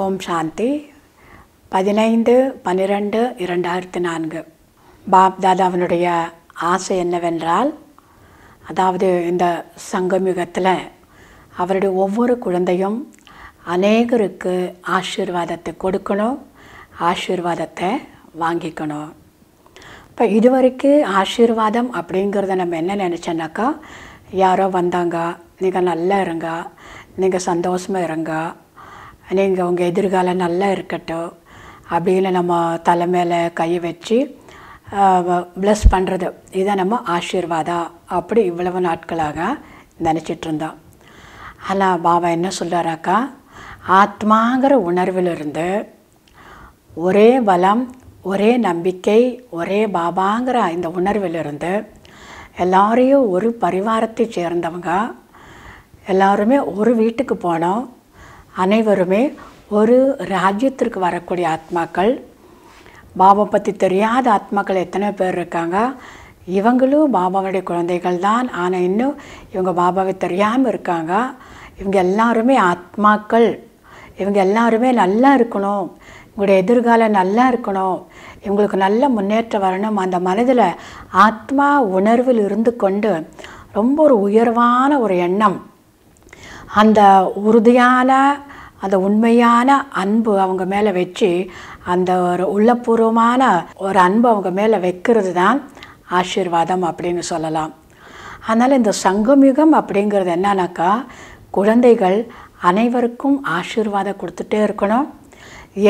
ஓம் சாந்தி. பதினைந்து பன்னிரெண்டு இரண்டாயிரத்தி நான்கு. பாப் தாதாவினுடைய ஆசை என்னவென்றால் அதாவது இந்த சங்கமிகத்தில் அவருடைய ஒவ்வொரு குழந்தையும் அநேகருக்கு ஆசீர்வாதத்தை கொடுக்கணும் ஆசீர்வாதத்தை வாங்கிக்கணும். இப்போ இதுவரைக்கும் ஆசீர்வாதம் அப்படிங்கிறத நம்ம என்ன நினச்சோன்னாக்கா யாரோ வந்தாங்க நீங்கள் நல்லா இருங்க நீங்கள் சந்தோஷமாக இருங்க நீங்கள் உங்கள் எதிர்காலம் நல்லா இருக்கட்டும். அப்படின்னு நம்ம தலை மேலே கை வச்சு ப்ளஸ் பண்ணுறது இதை நம்ம ஆசீர்வாதம் அப்படி இவ்வளவு நாட்களாக நினச்சிட்ருந்தோம் ஆனால் பாபா என்ன சொல்கிறாராக்கா ஆத்மாங்கிற உணர்விலிருந்து ஒரே பலம் ஒரே நம்பிக்கை ஒரே பாபாங்கிற இந்த உணர்விலிருந்து எல்லாரையும் ஒரு பரிவாரத்தை சேர்ந்தவங்க. எல்லாருமே ஒரு வீட்டுக்கு போனோம். அனைவருமே ஒரு ராஜ்யத்திற்கு வரக்கூடிய ஆத்மாக்கள். பாபா பற்றி தெரியாத ஆத்மாக்கள் எத்தனை பேர் இருக்காங்க. இவங்களும் பாபாவுடைய குழந்தைகள் தான். ஆனால் இன்னும் இவங்க பாபாவை தெரியாமல் இருக்காங்க. இவங்க எல்லாருமே ஆத்மாக்கள். இவங்க எல்லாருமே நல்லா இருக்கணும். இவங்களுடைய எதிர்காலம் நல்லா இருக்கணும். இவங்களுக்கு நல்ல முன்னேற்றம் வரணும். அந்த மனதில் ஆத்மா உணர்வில் இருந்து கொண்டு ரொம்ப ஒரு உயர்வான ஒரு எண்ணம். அந்த உறுதியான அந்த உண்மையான அன்பு அவங்க மேலே வச்சு அந்த ஒரு உள்ளபூர்வமான ஒரு அன்பு அவங்க மேலே வைக்கிறது தான் ஆசீர்வாதம் அப்படின்னு சொல்லலாம். அதனால் இந்த சங்கமிகம் அப்படிங்கிறது என்னன்னாக்கா குழந்தைகள் அனைவருக்கும் ஆசீர்வாதம் கொடுத்துட்டே இருக்கணும்.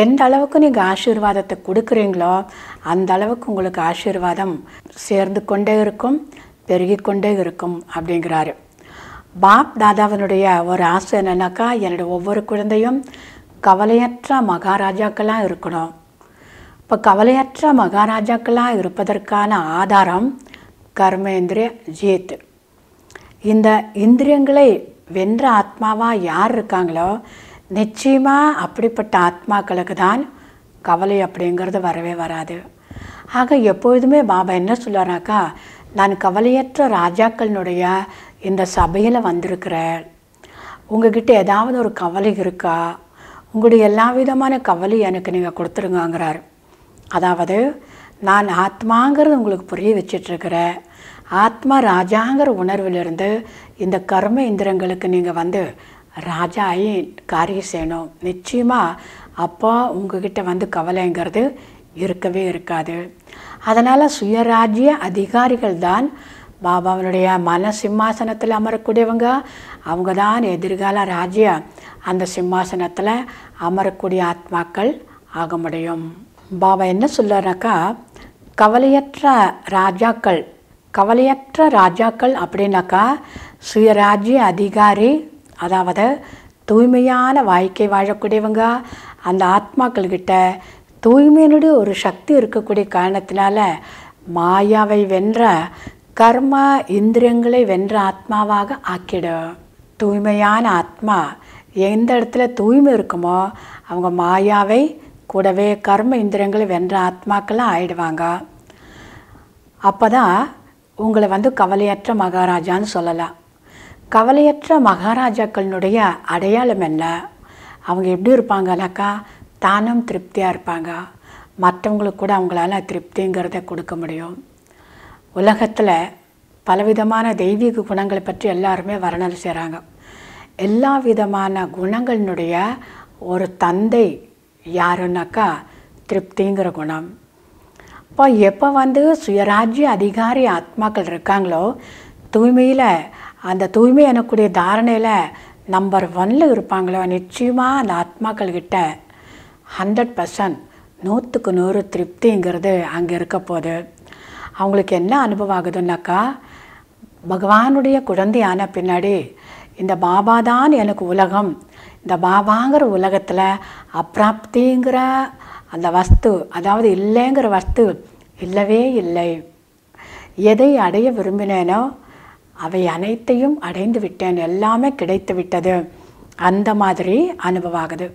எந்த அளவுக்கு நீங்கள் ஆசீர்வாதத்தை கொடுக்குறீங்களோ அந்த அளவுக்கு உங்களுக்கு ஆசீர்வாதம் சேர்ந்து கொண்டே இருக்கும் பெருகிக்கொண்டே இருக்கும் அப்படிங்கிறாரு. பாப் தாதாவினுடைய ஒரு ஆசை என்னன்னாக்கா என்னுடைய ஒவ்வொரு குழந்தையும் கவலையற்ற மகாராஜாக்களாக இருக்கணும். இப்போ கவலையற்ற மகாராஜாக்களாக இருப்பதற்கான ஆதாரம் கர்மேந்திரிய ஜீத். இந்த இந்திரியங்களை வென்ற ஆத்மாவாக யார் இருக்காங்களோ நிச்சயமாக அப்படிப்பட்ட ஆத்மாக்களுக்கு தான் கவலை அப்படிங்கிறது வரவே வராது. ஆக எப்பொழுதுமே பாபா என்ன சொல்கிறாக்கா நான் கவலையற்ற ராஜாக்களினுடைய இந்த சபையில் வந்திருக்கிற உங்ககிட்ட ஏதாவது ஒரு கவலை இருக்கா? உங்களுடைய எல்லா விதமான கவலை எனக்கு நீங்கள் கொடுத்துருங்கங்கிறார். அதாவது நான் ஆத்மாங்கிறது உங்களுக்கு புரிய வச்சிட்ருக்கிறேன் ஆத்மா ராஜாங்கிற உணர்விலிருந்து இந்த கர்ம இந்திரங்களுக்கு நீங்கள் வந்து ராஜாயி காரியம் செய்யணும். நிச்சயமாக அப்போ உங்ககிட்ட வந்து கவலைங்கிறது இருக்கவே இருக்காது. அதனால் சுயராஜ்ய அதிகாரிகள் தான் பாபாவனுடைய மன சிம்மாசனத்தில் அமரக்கூடியவங்க. அவங்க தான் எதிர்கால ராஜ்யா அந்த சிம்மாசனத்தில் அமரக்கூடிய ஆத்மாக்கள் ஆக முடியும் பாபா என்ன சொல்கிறாக்கா கவலையற்ற ராஜாக்கள் கவலையற்ற ராஜாக்கள் அப்படின்னாக்கா சுயராஜ்ய அதிகாரி அதாவது தூய்மையான வாழ்க்கை வாழக்கூடியவங்க. அந்த ஆத்மாக்கள்கிட்ட தூய்மையினுடைய ஒரு சக்தி இருக்கக்கூடிய காரணத்தினால மாயாவை வென்ற கர்ம இந்திரியங்களை வென்ற ஆத்மாவாக ஆக்கிடும் தூய்மையான ஆத்மா எந்த இடத்துல தூய்மை இருக்குமோ அவங்க மாயாவை கூடவே கர்ம இந்திரியங்களை வென்ற ஆத்மாக்கெல்லாம் ஆயிடுவாங்க. அப்போ தான் உங்களை வந்து கவலையற்ற மகாராஜான்னு சொல்லலாம். கவலையற்ற மகாராஜாக்களினுடைய அடையாளம் என்ன? அவங்க எப்படி இருப்பாங்கனாக்கா தானும் திருப்தியாக இருப்பாங்க. மற்றவங்களுக்கு கூட அவங்களால திருப்திங்கிறத கொடுக்க முடியும். உலகத்தில் பலவிதமான தெய்வீக குணங்களை பற்றி எல்லாருமே வர்ணனை செய்கிறாங்க எல்லா விதமான குணங்களினுடைய ஒரு தந்தை யாருன்னாக்கா திருப்திங்கிற குணம். இப்போ எப்போ வந்து சுயராஜ்ய அதிகாரி ஆத்மாக்கள் இருக்காங்களோ தூய்மையில் அந்த தூய்மை எனக்கூடிய தாரணையில் நம்பர் ஒன்னில் இருப்பாங்களோ நிச்சயமாக அந்த ஆத்மாக்கள்கிட்ட ஹண்ட்ரட் பர்சன்ட் நூற்றுக்கு நூறு திருப்திங்கிறது அங்கே இருக்க போகுது. அவங்களுக்கு என்ன அனுபவம் ஆகுதுன்னாக்கா பகவானுடைய குழந்தையான பின்னாடி இந்த பாபா தான் எனக்கு உலகம். இந்த பாபாங்கிற உலகத்தில் அப்பிராப்திங்கிற அந்த வஸ்து அதாவது இல்லைங்கிற வஸ்து இல்லவே இல்லை. எதை அடைய விரும்பினேனோ அவை அனைத்தையும் அடைந்து விட்டேன். எல்லாமே கிடைத்து விட்டது. அந்த மாதிரி அனுபவம் ஆகுது.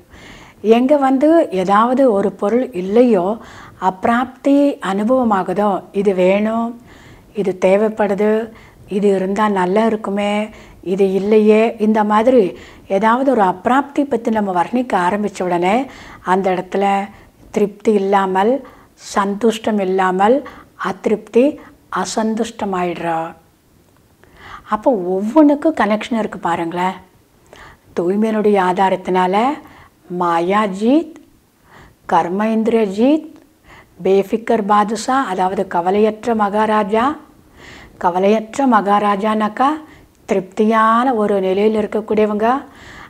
எங்கே வந்து ஏதாவது ஒரு பொருள் இல்லையோ அப்பிராப்தி அனுபவமாகுதோ இது வேணும் இது தேவைப்படுது இது இருந்தால் நல்லா இருக்குமே இது இல்லையே இந்த மாதிரி ஏதாவது ஒரு அப்பிராப்தி பற்றி நம்ம வர்ணிக்க ஆரம்பித்த உடனே அந்த இடத்துல திருப்தி இல்லாமல் சந்துஷ்டம் இல்லாமல் அதிருப்தி அசந்துஷ்டமாயிடுறா. அப்போ ஒவ்வொன்றுக்கும் கனெக்ஷன் இருக்குது பாருங்களேன். தூய்மையினுடைய ஆதாரத்தினால மாயா ஜீத் ஜீத் பேஃபிக்கர் பாதுஷா அதாவது கவலையற்ற மகாராஜா. கவலையற்ற மகாராஜானாக்கா திருப்தியான ஒரு நிலையில் இருக்கக்கூடியவங்க.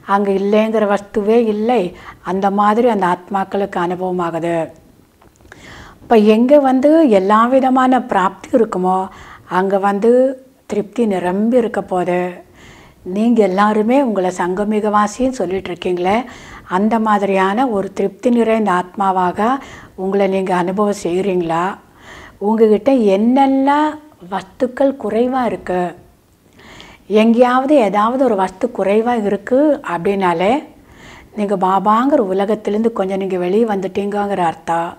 அங்கே இல்லைங்கிற வஸ்துவே இல்லை. அந்த மாதிரி அந்த ஆத்மாக்களுக்கு அனுபவம் ஆகுது இப்போ எங்கே வந்து எல்லா விதமான பிராப்தி இருக்குமோ அங்கே வந்து திருப்தி நிரம்பி இருக்க போகுது. நீங்கள் எல்லாருமே உங்களை சங்கமிகவாசின்னு சொல்லிட்டு இருக்கீங்களே அந்த மாதிரியான ஒரு திருப்தி நிறைந்த ஆத்மாவாக உங்களை நீங்கள் அனுபவம் செய்கிறீங்களா உங்ககிட்ட என்னெல்லாம் வஸ்துக்கள் குறைவாக இருக்குது எங்கேயாவது ஏதாவது ஒரு வஸ்து குறைவாக இருக்குது அப்படின்னாலே நீங்கள் பாபாங்கிற உலகத்திலேருந்து கொஞ்சம் நீங்கள் வெளியே வந்துட்டீங்கங்கிற அர்த்தம்.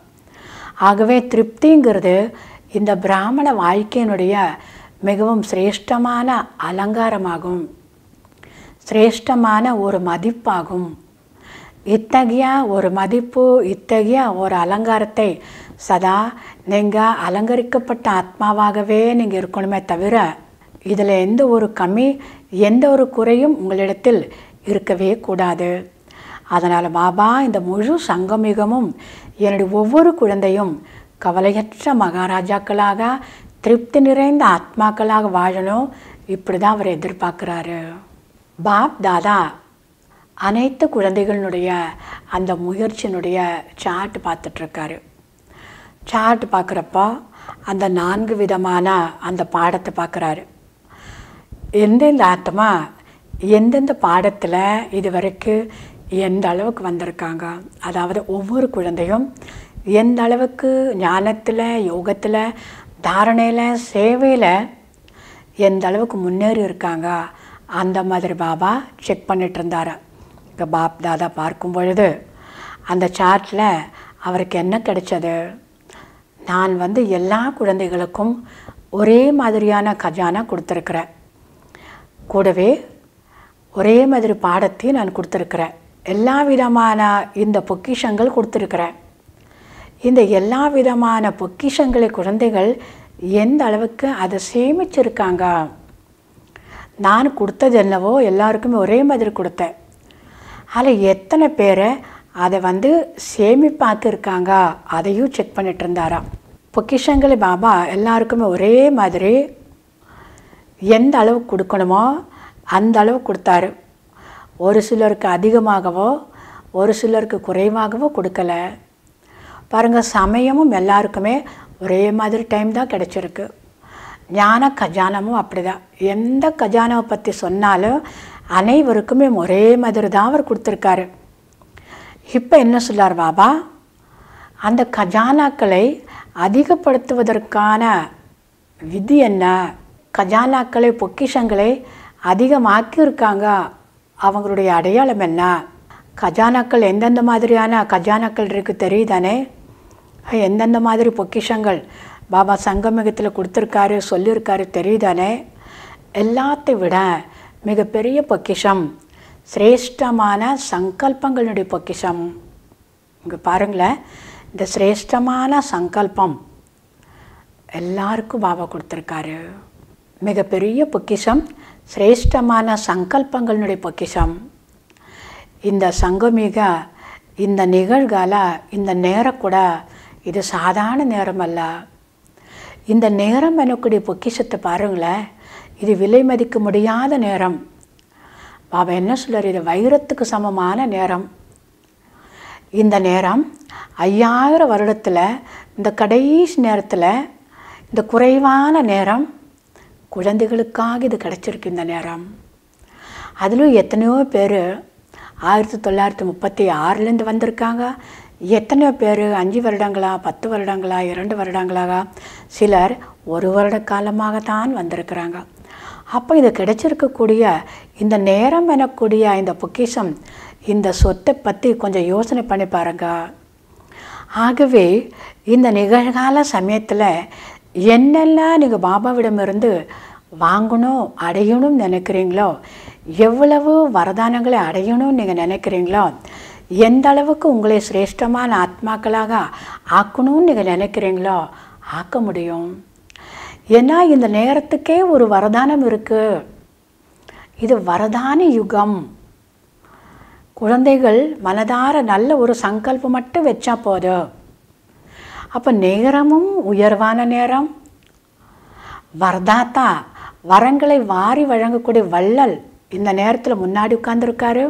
ஆகவே திருப்திங்கிறது இந்த பிராமண வாழ்க்கையினுடைய மிகவும் சிரேஷ்டமான அலங்காரமாகும். சிரேஷ்டமான ஒரு மதிப்பாகும். இத்தகைய ஒரு மதிப்பு இத்தகைய ஒரு அலங்காரத்தை சதா நீங்கள் அலங்கரிக்கப்பட்ட ஆத்மாவாகவே நீங்கள் இருக்கணுமே தவிர இதில் எந்த ஒரு கம்மி எந்த ஒரு குறையும் உங்களிடத்தில் இருக்கவே கூடாது. அதனால் பாபா இந்த முழு சங்கமிகமும் என்னுடைய ஒவ்வொரு குழந்தையும் கவலையற்ற மகாராஜாக்களாக திருப்தி நிறைந்த ஆத்மாக்களாக வாழணும். இப்படி தான் அவர் எதிர்பார்க்குறாரு. பாப் தாதா அனைத்து குழந்தைகளினுடைய அந்த முயற்சியினுடைய சார்ட் பார்த்துட்ருக்காரு. சார்ட் பார்க்குறப்போ அந்த நான்கு விதமான அந்த பாடத்தை பார்க்குறாரு. எந்தெந்த ஆத்மா எந்தெந்த பாடத்தில் இது வரைக்கும் எந்த அளவுக்கு வந்திருக்காங்க? அதாவது ஒவ்வொரு குழந்தையும் எந்த அளவுக்கு ஞானத்தில் யோகத்தில் தாரணையில் சேவையில் எந்த அளவுக்கு முன்னேறி இருக்காங்க? அந்த மாதிரி பாபா செக் பண்ணிட்டு இருந்தார் எங்கள் பாப் தாதா பார்க்கும் பொழுது அந்த சார்ட்டில் அவருக்கு என்ன கிடைச்சது? நான் வந்து எல்லா குழந்தைகளுக்கும் ஒரே மாதிரியான கஜானா கொடுத்துருக்குறேன். கூடவே ஒரே மாதிரி பாடத்தையும் நான் கொடுத்துருக்குறேன். எல்லா விதமான இந்த பொக்கிஷங்கள் கொடுத்துருக்குறேன். இந்த எல்லா விதமான பொக்கிஷங்களை குழந்தைகள் எந்த அளவுக்கு அதை சேமிச்சிருக்காங்க? நான் கொடுத்தது என்னவோ எல்லாருக்குமே ஒரே மாதிரி கொடுத்தேன். அதில் எத்தனை பேரை அதை வந்து சேமிப்பாக்கியிருக்காங்க அதையும் செக் பண்ணிட்டு இருந்தாராம். பொக்கிஷங்களை பாபா எல்லாருக்குமே ஒரே மாதிரி எந்த அளவு கொடுக்கணுமோ அந்த அளவு கொடுத்தாரு. ஒரு சிலருக்கு அதிகமாகவோ ஒரு சிலருக்கு குறைவாகவோ கொடுக்கல. பாருங்கள் சமயமும் எல்லாருக்குமே ஒரே மாதிரி டைம் தான் கிடச்சிருக்கு. ஞான கஜானமும் அப்படிதான். எந்த கஜானாவை பற்றி சொன்னாலும் அனைவருக்குமே ஒரே மாதிரி தான் அவர் கொடுத்துருக்காரு. இப்போ என்ன சொல்லார் பாபா? அந்த கஜானாக்களை அதிகப்படுத்துவதற்கான விதி என்ன? கஜானாக்களை பொக்கிஷங்களை அதிகமாக்கியிருக்காங்க. அவங்களுடைய அடையாளம் என்ன? கஜானாக்கள் எந்தெந்த மாதிரியான கஜானாக்கள் இருக்குது தெரியுதானே? எந்தெந்த மாதிரி பொக்கிஷங்கள்? பாபா சங்கமிகத்தில் கொடுத்துருக்காரு சொல்லியிருக்காரு தெரியுதானே? எல்லாத்தை விட மிகப்பெரிய பொக்கிஷம் சிரேஷ்டமான சங்கல்பங்களுடைய பொக்கிஷம். இங்கே பாருங்களேன் இந்த சிரேஷ்டமான சங்கல்பம் எல்லாருக்கும் பாபா கொடுத்துருக்காரு. மிகப்பெரிய பொக்கிஷம் சிரேஷ்டமான சங்கல்பங்களுடைய பொக்கிஷம். இந்த சங்கமிக இந்த நிகழ்கால இந்த நேரம் கூட இது சாதாரண நேரம் அல்ல இந்த நேரம் எனக்குடைய பொக்கிஷத்தை பாருங்களேன். இது விலை மதிக்க முடியாத நேரம். பாபா என்ன சொல்கிறார் இது வைரத்துக்கு சமமான நேரம். இந்த நேரம் ஐயாயிரம் வருடத்தில் இந்த கடைசி நேரத்தில் இந்த குறைவான நேரம் குழந்தைகளுக்காக இது கிடச்சிருக்கு இந்த நேரம். அதிலும் எத்தனையோ பேர் ஆயிரத்தி தொள்ளாயிரத்தி முப்பத்தி ஆறுலேருந்து வந்திருக்காங்க. எத்தனை பேர் அஞ்சு வருடங்களா பத்து வருடங்களா இரண்டு வருடங்களாக? சிலர் ஒரு வருட காலமாக தான் வந்திருக்கிறாங்க. அப்போ இது கிடைச்சிருக்கக்கூடிய இந்த நேரம் எனக்கூடிய இந்த பொக்கிஷம் இந்த சொத்தை பற்றி கொஞ்சம் யோசனை பண்ணி பாருங்க. ஆகவே இந்த நிகழ்கால சமயத்தில் என்னெல்லாம் நீங்கள் பாபாவிடமிருந்து வாங்கணும் அடையணும்னு நினைக்கிறீங்களோ எவ்வளவு வரதானங்களை அடையணும்னு நீங்கள் நினைக்கிறீங்களோ எந்த அளவுக்கு உங்களை சிரேஷ்டமான ஆத்மாக்களாக ஆக்கணும்னு நீங்கள் நினைக்கிறீங்களோ ஆக்க முடியும். ஏன்னா இந்த நேரத்துக்கே ஒரு வரதானம் இருக்குது இது வரதான யுகம். குழந்தைகள் மனதார நல்ல ஒரு சங்கல்பம் மட்டும் வச்சா போதும் அப்போ நேரமும் உயர்வான நேரம். வரதாத்தா வரங்களை வாரி வழங்கக்கூடிய வள்ளல் இந்த நேரத்தில் முன்னாடி உட்கார்ந்துருக்காரு?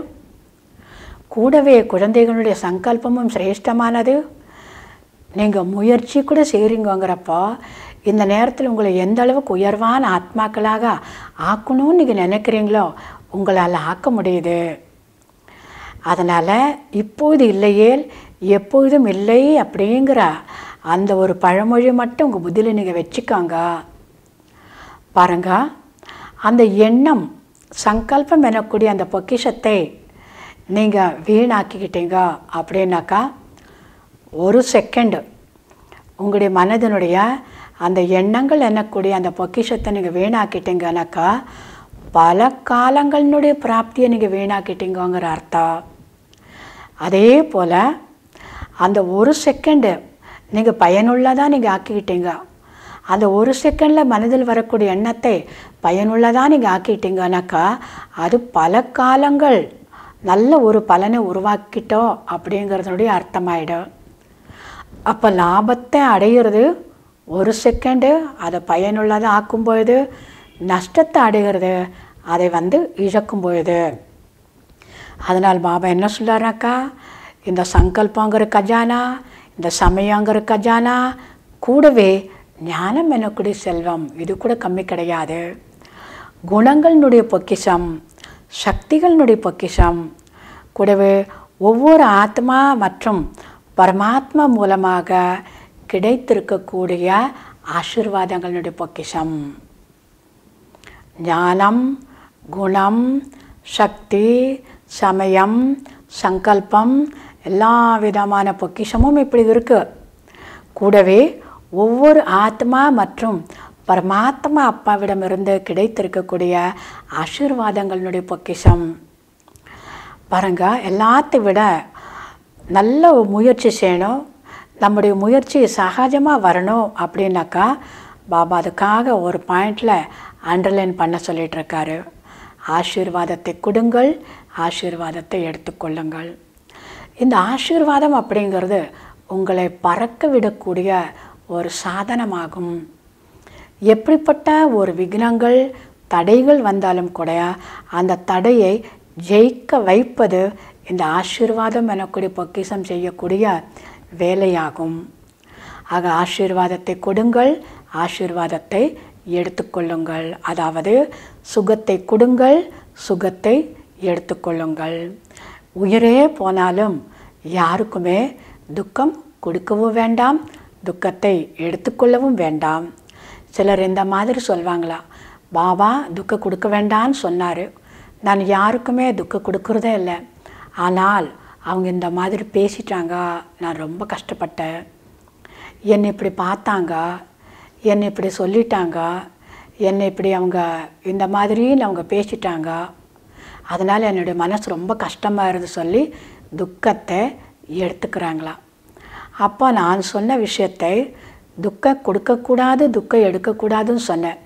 கூடவே குழந்தைகளுடைய சங்கல்பமும் சிரேஷ்டமானது. நீங்கள் முயற்சி கூட செய்கிறீங்கங்கிறப்போ இந்த நேரத்தில் உங்களை எந்த அளவுக்கு உயர்வான ஆத்மாக்களாக ஆக்கணும்னு நீங்கள் நினைக்கிறீங்களோ உங்களால் ஆக்க முடியுது. அதனால் இப்போது இல்லையேல் எப்பொழுதும் இல்லை அப்படிங்கிற அந்த ஒரு பழமொழி மட்டும் உங்கள் புத்தியில் நீங்கள் வச்சுக்கோங்க. பாருங்க அந்த எண்ணம் சங்கல்பம் எனக்கூடிய அந்த பொக்கிஷத்தை நீங்கள் வீணாக்கிக்கிட்டீங்க அப்படின்னாக்கா ஒரு செகண்டு உங்களுடைய மனதினுடைய அந்த எண்ணங்கள் எனக்கூடிய அந்த பொக்கிஷத்தை நீங்கள் வீணாக்கிட்டீங்கனாக்கா பல காலங்களினுடைய பிராப்தியை நீங்கள் வீணாக்கிட்டீங்கங்கிற அர்த்தம். அதே போல் அந்த ஒரு செகண்டு நீங்கள் பயனுள்ளதாக நீங்கள் ஆக்கிக்கிட்டீங்க. அந்த ஒரு செகண்டில் மனதில் வரக்கூடிய எண்ணத்தை பயனுள்ளதாக நீங்கள் ஆக்கிட்டீங்கன்னாக்கா அது பல காலங்கள் நல்ல ஒரு பலனை உருவாக்கிட்டோம் அப்படிங்கிறதுனுடைய அர்த்தமாயிடும். அப்போ லாபத்தை அடையிறது ஒரு செகண்டு அதை பயனுள்ளதாக ஆக்கும் பொழுது நஷ்டத்தை அடைகிறது அதை வந்து இழக்கும் பொழுது. அதனால் பாபா என்ன சொல்கிறாருனாக்கா இந்த சங்கல்பங்கிற கஜானா இந்த சமயங்கிற கஜானா கூடவே ஞானம் எனக்கூடிய செல்வம் இது கூட கம்மி கிடையாது. குணங்களினுடைய பொக்கிஷம் சக்திகளினுடைய பொக்கிஷம். கூடவே ஒவ்வொரு ஆத்மா மற்றும் பரமாத்மா மூலமாக கிடைத்திருக்கக்கூடிய ஆசிர்வாதங்களுடைய பொக்கிஷம். ஞானம் குணம் சக்தி சமயம் சங்கல்பம் எல்லா விதமான பொக்கிஷமும் இப்படி இருக்குது கூடவே ஒவ்வொரு ஆத்மா மற்றும் பரமாத்மா அப்பாவிடமிருந்து கிடைத்திருக்கக்கூடிய ஆசீர்வாதங்களினுடைய பொக்கிஷம். பாருங்க எல்லாத்தை விட நல்ல ஒரு முயற்சி செய்யணும். நம்முடைய முயற்சி சகஜமாக வரணும் அப்படின்னாக்கா பாபா அதுக்காக ஒரு பாயிண்டில் அண்டர்லைன் பண்ண சொல்லிகிட்ருக்காரு ஆசீர்வாதத்தை கொடுங்கள் ஆசீர்வாதத்தை எடுத்துக்கொள்ளுங்கள் இந்த ஆசீர்வாதம் அப்படிங்கிறது உங்களை பறக்க விடக்கூடிய ஒரு சாதனமாகும். எப்படிப்பட்ட ஒரு விக்னங்கள் தடைகள் வந்தாலும் கூட அந்த தடையை ஜெயிக்க வைப்பது இந்த ஆசீர்வாதம் எனக்கூடிய பொக்கிஷம் செய்யக்கூடிய வேலையாகும். ஆக ஆசீர்வாதத்தை கொடுங்கள் ஆசீர்வாதத்தை எடுத்துக்கொள்ளுங்கள். அதாவது சுகத்தை கொடுங்கள் சுகத்தை எடுத்துக்கொள்ளுங்கள். உயிரே போனாலும் யாருக்குமே துக்கம் கொடுக்கவும் வேண்டாம் துக்கத்தை எடுத்துக்கொள்ளவும் வேண்டாம். சிலர் இந்த மாதிரி சொல்வாங்களா பாபா துக்கம் கொடுக்க வேண்டான்னு சொன்னார். நான் யாருக்குமே துக்கம் கொடுக்குறதே இல்லை. ஆனால் அவங்க இந்த மாதிரி பேசிட்டாங்க. நான் ரொம்ப கஷ்டப்பட்டேன். என்னை இப்படி பார்த்தாங்க. என்னை இப்படி சொல்லிட்டாங்க. என்னை இப்படி அவங்க இந்த மாதிரின்னு அவங்க பேசிட்டாங்க. அதனால் என்னுடைய மனசு ரொம்ப கஷ்டமாக இருந்து சொல்லி துக்கத்தை எடுத்துக்கிறாங்களாம் அப்போ நான் சொன்ன விஷயத்தை துக்கம் கொடுக்கக்கூடாது துக்கம் எடுக்கக்கூடாதுன்னு சொன்னேன்.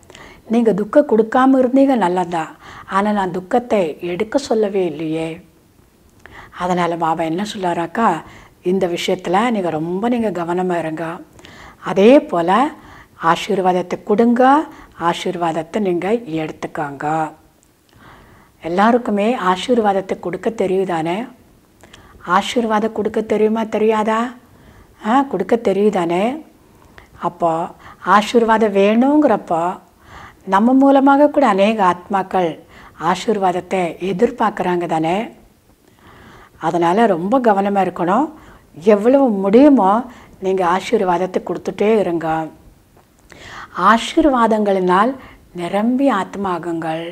நீங்கள் துக்கம் கொடுக்காம இருந்தீங்க நல்லதா? ஆனால் நான் துக்கத்தை எடுக்க சொல்லவே இல்லையே. அதனால் பாபா என்ன சொல்லாராக்கா இந்த விஷயத்தில் நீங்கள் ரொம்ப நீங்கள் கவனமாக இருங்க. அதே போல் ஆசீர்வாதத்தை கொடுங்க ஆசீர்வாதத்தை நீங்கள் எடுத்துக்காங்க. எல்லாருக்குமே ஆசீர்வாதத்தை கொடுக்க தெரியுதானே? ஆசீர்வாதம் கொடுக்க தெரியுமா தெரியாதா? ஆ கொடுக்க தெரியுதானே? அப்போ ஆசீர்வாதம் வேணுங்கிறப்போ நம்ம மூலமாக கூட அநேக ஆத்மாக்கள் ஆசீர்வாதத்தை எதிர்பார்க்குறாங்க தானே? அதனால் ரொம்ப கவனமாக இருக்கணும். எவ்வளவு முடியுமோ நீங்கள் ஆசீர்வாதத்தை கொடுத்துட்டே இருங்க. ஆசீர்வாதங்களினால் நிரம்பி ஆத்மாகுங்கள்.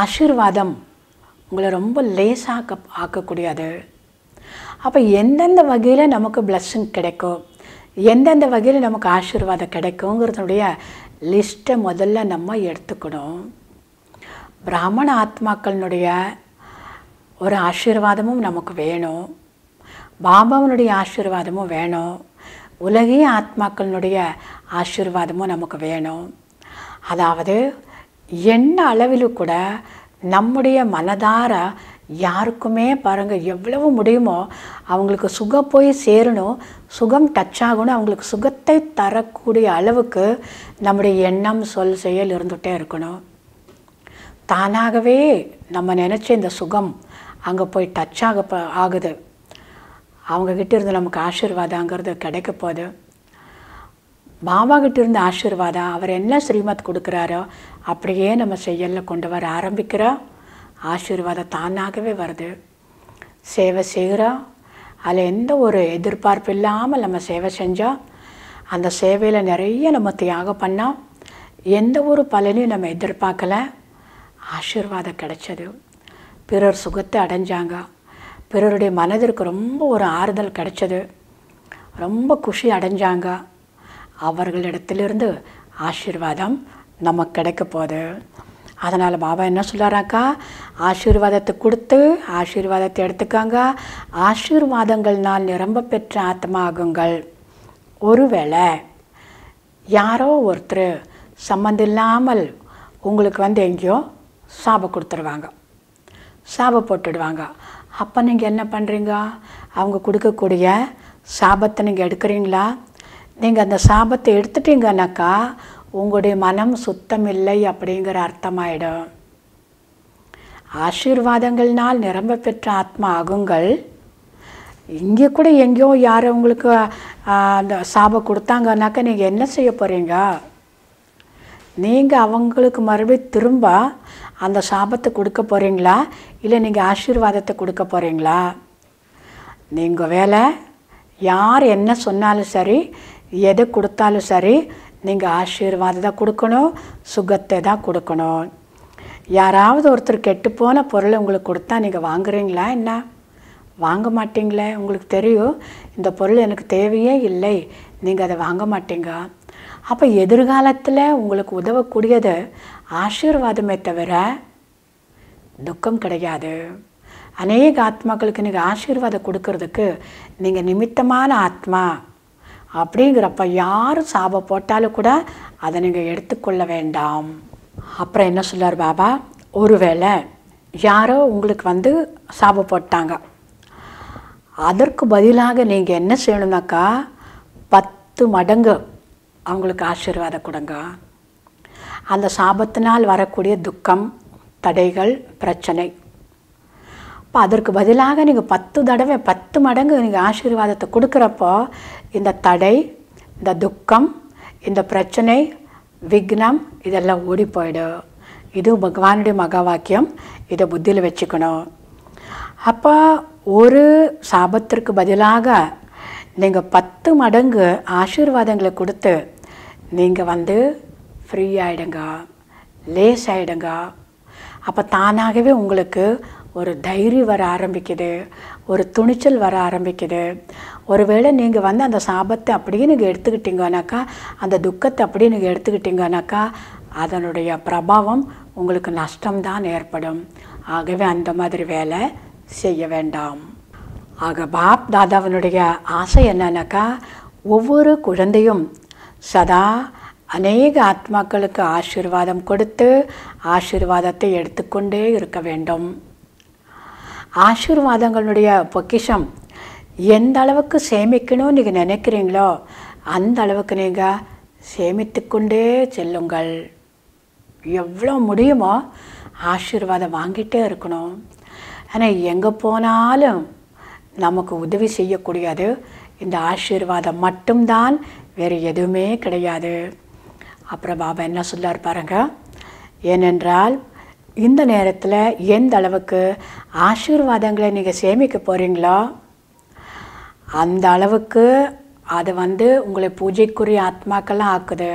ஆசீர்வாதம் உங்களை ரொம்ப லேசாக்க ஆக்கக்கூடியது. அப்போ எந்தெந்த வகையில் நமக்கு பிளஸ்ஸிங் கிடைக்கும்? எந்தெந்த வகையில் நமக்கு ஆசீர்வாதம் கிடைக்குங்கிறதுடைய லிஸ்ட்டை முதல்ல நம்ம எடுத்துக்கணும். பிராமண ஆத்மாக்களினுடைய ஒரு ஆசீர்வாதமும் நமக்கு வேணும். பாபாவனுடைய ஆசீர்வாதமும் வேணும். உலகிய ஆத்மாக்களினுடைய ஆசீர்வாதமும் நமக்கு வேணும். அதாவது என்ன அளவிலும் கூட நம்முடைய மனதார யாருக்குமே பாருங்கள் எவ்வளவு முடியுமோ அவங்களுக்கு சுகம் போய் சேரணும் சுகம் டச் ஆகணும் அவங்களுக்கு சுகத்தை தரக்கூடிய அளவுக்கு நம்முடைய எண்ணம் சொல் செயல் இருந்துகிட்டே இருக்கணும். தானாகவே நம்ம நினச்ச இந்த சுகம் அங்கே போய் டச் ஆக ஆகுது. அவங்கக்கிட்ட இருந்து நமக்கு ஆசீர்வாதங்கிறது கிடைக்க போகுது. பாபா கிட்ட இருந்து ஆசீர்வாதம் அவர் என்ன ஸ்ரீமத் கொடுக்குறாரோ அப்படியே நம்ம செயலில் கொண்டு வர ஆரம்பிக்கிறோம். ஆசீர்வாதம் தானாகவே வருது. சேவை செய்கிறோம் அதில் எந்த ஒரு எதிர்பார்ப்பு இல்லாமல் நம்ம சேவை செஞ்சோம் அந்த சேவையில் நிறைய நம்ம தியாகம் பண்ணோம் எந்த ஒரு பலனையும் நம்ம எதிர்பார்க்கல. ஆசீர்வாதம் கிடைச்சது. பிறர் சுகத்தை அடைஞ்சாங்க. பிறருடைய மனதிற்கு ரொம்ப ஒரு ஆறுதல் கிடைச்சது. ரொம்ப குஷி அடைஞ்சாங்க. அவர்களிடத்திலிருந்து ஆசீர்வாதம் நமக்கு கிடைக்க போகுது. அதனால் பாபா என்ன சொல்கிறாராக்கா ஆசீர்வாதத்தை கொடுத்து ஆசீர்வாதத்தை எடுத்துக்காங்க. ஆசீர்வாதங்கள்னால் நிரம்ப பெற்ற ஆத்மாகுங்கள் ஒருவேளை யாரோ ஒருத்தர் சம்மந்தம் இல்லாமல் உங்களுக்கு வந்து எங்கேயோ சாபம் கொடுத்துருவாங்க. சாபம் போட்டுடுவாங்க. அப்போ நீங்கள் என்ன பண்ணுறீங்க அவங்க கொடுக்கக்கூடிய சாபத்தை நீங்கள் எடுக்கிறீங்களா? நீங்கள் அந்த சாபத்தை எடுத்துட்டீங்கன்னாக்கா உங்களுடைய மனம் சுத்தம் இல்லை அப்படிங்கிற அர்த்தமாயிடும். ஆசீர்வாதங்கள்னால் நிரம்ப பெற்ற ஆத்மா ஆகுங்கள். இங்கே கூட எங்கேயோ யார் உங்களுக்கு அந்த சாபம் கொடுத்தாங்கன்னாக்கா நீங்கள் என்ன செய்ய போகிறீங்க நீங்கள் அவங்களுக்கு மறுபடியும் திரும்ப அந்த சாபத்தை கொடுக்க போகிறீங்களா இல்லை நீங்கள் ஆசீர்வாதத்தை கொடுக்க போகிறீங்களா நீங்கள் வேலை யார் என்ன சொன்னாலும் சரி எது கொடுத்தாலும் சரி நீங்கள் ஆசீர்வாதத்தை கொடுக்கணும் சுகத்தை தான் கொடுக்கணும். யாராவது ஒருத்தர் கெட்டுப்போன பொருளை உங்களுக்கு கொடுத்தா நீங்கள் வாங்குறீங்களா என்ன? வாங்க மாட்டீங்களே? உங்களுக்கு தெரியும் இந்த பொருள் எனக்கு தேவையே இல்லை. நீங்கள் அதை வாங்க மாட்டீங்க. அப்போ எதிர்காலத்தில் உங்களுக்கு உதவக்கூடியது ஆசீர்வாதமே தவிர துக்கம் கிடையாது. அநேக ஆத்மாக்களுக்கு நீங்கள் ஆசீர்வாதம் கொடுக்கறதுக்கு நீங்கள் நிமித்தமான ஆத்மா. அப்படிங்கிறப்ப யார் சாபம் போட்டாலும் கூட அதை நீங்கள் எடுத்துக்கொள்ள வேண்டாம். அப்புறம் என்ன சொல்லார் பாபா? ஒருவேளை யாரோ உங்களுக்கு வந்து சாபம் போட்டாங்க. அதற்கு பதிலாக நீங்கள் என்ன செய்யணும்னாக்கா பத்து மடங்கு அவங்களுக்கு ஆசீர்வாதம் கொடுங்க. அந்த சாபத்தினால் வரக்கூடிய துக்கம் தடைகள் பிரச்சனை அப்போ அதற்கு பதிலாக நீங்கள் பத்து தடவை பத்து மடங்கு நீங்கள் ஆசீர்வாதத்தை கொடுக்குறப்போ இந்த தடை இந்த துக்கம் இந்த பிரச்சனை விக்னம் இதெல்லாம் ஓடி போயிடும். இது பகவானுடைய மகா வாக்கியம். இதை புத்தியில் வச்சுக்கணும். அப்போ ஒரு சாபத்திற்கு பதிலாக நீங்கள் பத்து மடங்கு ஆசீர்வாதங்களை கொடுத்து நீங்கள் வந்து ஃப்ரீ ஆகிடுங்க லேஸ் ஆகிடுங்க அப்போ தானாகவே உங்களுக்கு ஒரு தைரியம் வர ஆரம்பிக்குது ஒரு துணிச்சல் வர ஆரம்பிக்குது. ஒருவேளை நீங்கள் வந்து அந்த சாபத்தை அப்படியே நீங்கள் எடுத்துக்கிட்டீங்கனாக்கா அந்த துக்கத்தை அப்படியே நீங்கள் எடுத்துக்கிட்டீங்கனாக்கா அதனுடைய பிரபாவம் உங்களுக்கு நஷ்டம்தான் ஏற்படும். ஆகவே அந்த மாதிரி வேலை செய்ய வேண்டாம். ஆக பாப் தாதாவினுடைய ஆசை என்னன்னாக்கா ஒவ்வொரு குழந்தையும் சதா அநேக ஆத்மாக்களுக்கு ஆசீர்வாதம் கொடுத்து ஆசீர்வாதத்தை எடுத்துக்கொண்டே இருக்க வேண்டும். ஆசீர்வாதங்களுடைய பொக்கிஷம். எந்த அளவுக்கு சேமிக்கணும்னு நீங்கள் நினைக்கிறீங்களோ அந்த அளவுக்கு நீங்கள் சேமித்துக்கொண்டே செல்லுங்கள். எவ்வளோ முடியுமோ ஆசீர்வாதம் வாங்கிட்டே இருக்கணும். ஆனால் எங்கே போனாலும் நமக்கு உதவி செய்யக்கூடியது இந்த ஆசீர்வாதம் மட்டும்தான் வேறு எதுவுமே கிடையாது. அப்புறம் பாபா என்ன சொல்லார் பாருங்க ஏனென்றால் இந்த நேரத்தில் எந்த அளவுக்கு ஆசீர்வாதங்களை நீங்கள் சேமிக்க போகிறீங்களோ அந்த அளவுக்கு அது வந்து உங்களை பூஜைக்குரிய ஆத்மாக்கள்லாம் ஆக்குது.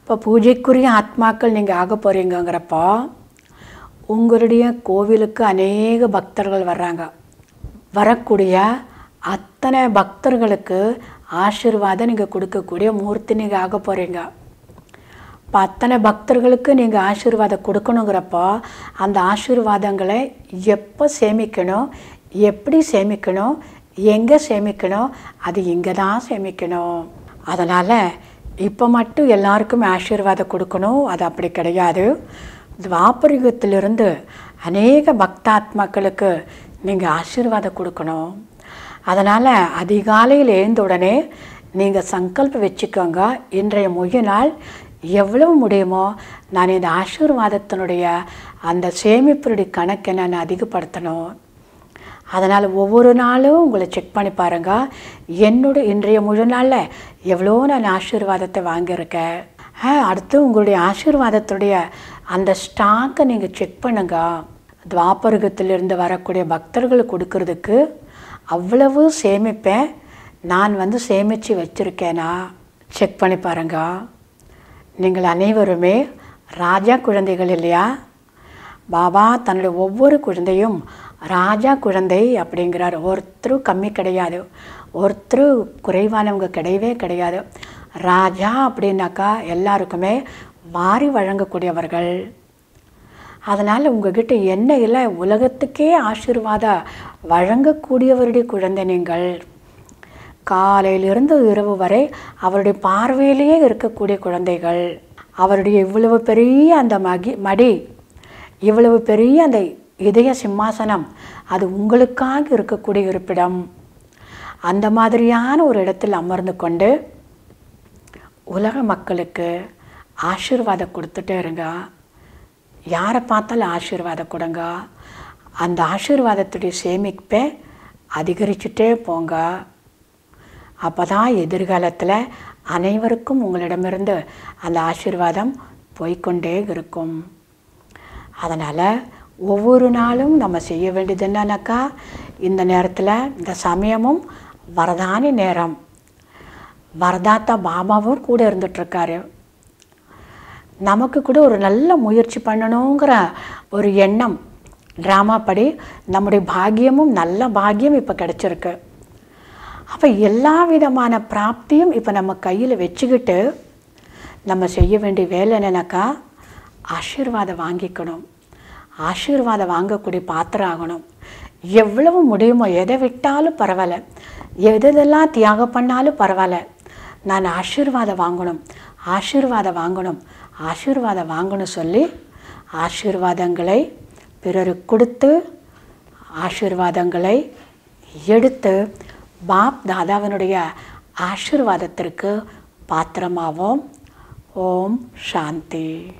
இப்போ பூஜைக்குரிய ஆத்மாக்கள் நீங்கள் ஆக போகிறீங்கங்கிறப்போ உங்களுடைய கோவிலுக்கு அநேக பக்தர்கள் வர்றாங்க. வரக்கூடிய அத்தனை பக்தர்களுக்கு ஆசீர்வாதம் நீங்கள் கொடுக்கக்கூடிய மூர்த்தி நீங்கள் ஆக போகிறீங்க இப்போ அத்தனை பக்தர்களுக்கு நீங்கள் ஆசீர்வாதம் கொடுக்கணுங்கிறப்போ அந்த ஆசீர்வாதங்களை எப்போ சேமிக்கணும் எப்படி சேமிக்கணும் எங்கே சேமிக்கணும் அது இங்கே தான் சேமிக்கணும். அதனால் இப்போ மட்டும் எல்லாருக்கும் ஆசீர்வாதம் கொடுக்கணும் அது அப்படி கிடையாது. துவாபரிகத்திலிருந்து அநேக பக்தாத்மாக்களுக்கு நீங்கள் ஆசீர்வாதம் கொடுக்கணும். அதனால் அதிகாலையில் எழுந்த உடனே நீங்கள் சங்கல்பம் வச்சுக்கோங்க இன்றைய முழு நாள் எவ்வளவு முடியுமோ நான் இந்த ஆசீர்வாதத்தினுடைய அந்த சேமிப்பினுடைய கணக்கை நான் அதிகப்படுத்தணும். அதனால் ஒவ்வொரு நாளும் உங்களை செக் பண்ணி பாருங்கள் என்னோட இன்றைய முழு நாளில் எவ்வளோ நான் ஆசீர்வாதத்தை வாங்கியிருக்கேன். ஆ, அடுத்து உங்களுடைய ஆசீர்வாதத்துடைய அந்த ஸ்டாக்கை நீங்கள் செக் பண்ணுங்க. துவாபருகத்திலிருந்து வரக்கூடிய பக்தர்களுக்கு கொடுக்கறதுக்கு அவ்வளவு சேமிப்பேன். நான் வந்து சேமித்து வச்சுருக்கேனா? செக் பண்ணி பாருங்க. நீங்கள் அனைவருமே ராஜா குழந்தைகள் இல்லையா? பாபா தன்னுடைய ஒவ்வொரு குழந்தையும் ராஜா குழந்தை அப்படிங்கிறார். ஒருத்தரும் கம்மி கிடையாது. ஒருத்தரும் குறைவானவங்க கிடையவே கிடையாது. ராஜா அப்படின்னாக்கா எல்லாருக்குமே வாரி வழங்கக்கூடியவர்கள். அதனால் உங்ககிட்ட என்ன இல்லை? உலகத்துக்கே ஆசீர்வாதம் வழங்கக்கூடியவருடைய குழந்தை நீங்கள். காலையிலிருந்து இரவு வரை அவருடைய பார்வையிலேயே இருக்கக்கூடிய குழந்தைகள். அவருடைய இவ்வளவு பெரிய அந்த மகி மடி இவ்வளவு பெரிய அந்த இதய சிம்மாசனம் அது உங்களுக்காக இருக்கக்கூடிய இருப்பிடம். அந்த மாதிரியான ஒரு இடத்தில் அமர்ந்து கொண்டு உலக மக்களுக்கு ஆசீர்வாதம் கொடுத்துட்டே இருங்க. யாரை பார்த்தாலும் ஆசீர்வாதம் கொடுங்க. அந்த ஆசீர்வாதத்துடைய சேமிப்பை அதிகரிச்சுட்டே போங்க. அப்போ தான் எதிர்காலத்தில் அனைவருக்கும் உங்களிடமிருந்து அந்த ஆசீர்வாதம் போய்க்கொண்டே இருக்கும். அதனால் ஒவ்வொரு நாளும் நம்ம செய்ய வேண்டியது என்னன்னாக்கா இந்த நேரத்தில் இந்த சமயமும் வரதானி நேரம். வரதாத்தா பாபாவும் கூட இருந்துகிட்ருக்காரு நமக்கு கூட ஒரு நல்ல முயற்சி பண்ணணுங்கிற ஒரு எண்ணம். ட்ராமா படி நம்முடைய பாக்கியமும் நல்ல பாக்கியம் இப்போ கிடச்சிருக்கு. அப்போ எல்லா விதமான பிராப்தியும் இப்போ நம்ம கையில் வச்சுக்கிட்டு நம்ம செய்ய வேண்டிய வேலை என்னென்னாக்கா ஆசீர்வாதம் வாங்கிக்கணும். ஆசீர்வாதம் வாங்கக்கூடிய பாத்திரம் ஆகணும் எவ்வளவு முடியுமோ எதை விட்டாலும் பரவாயில்ல. எதெல்லாம் தியாகம் பண்ணாலும் பரவாயில்ல. நான் ஆசீர்வாதம் வாங்கணும். ஆசீர்வாதம் வாங்கணும். ஆசீர்வாதம் வாங்கணும் சொல்லி ஆசீர்வாதங்களை பிறருக்கு கொடுத்து ஆசீர்வாதங்களை எடுத்து பாப் தாதாவினுடைய ஆசிர்வாதத்திற்கு பாத்திரமாவோம். ஓம் சாந்தி.